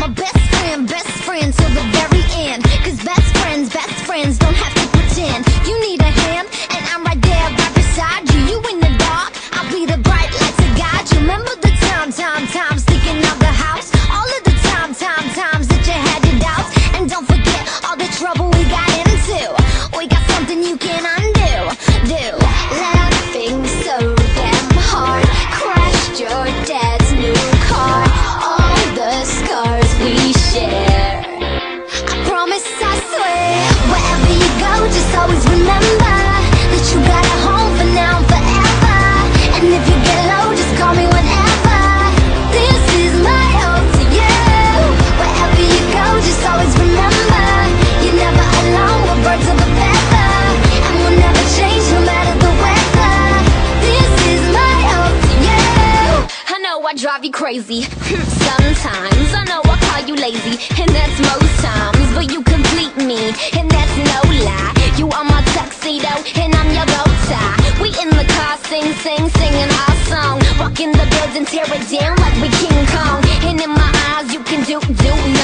my best friend, best friend till the very end. Cause best friends, best friends don't have to drive you crazy. Sometimes I know I call you lazy, and that's most times. But you complete me, and that's no lie. You are my tuxedo, and I'm your bow tie. We in the car, sing, sing, singing our song. Walk in the building, tear it down like we King Kong. And in my eyes, you can do, do no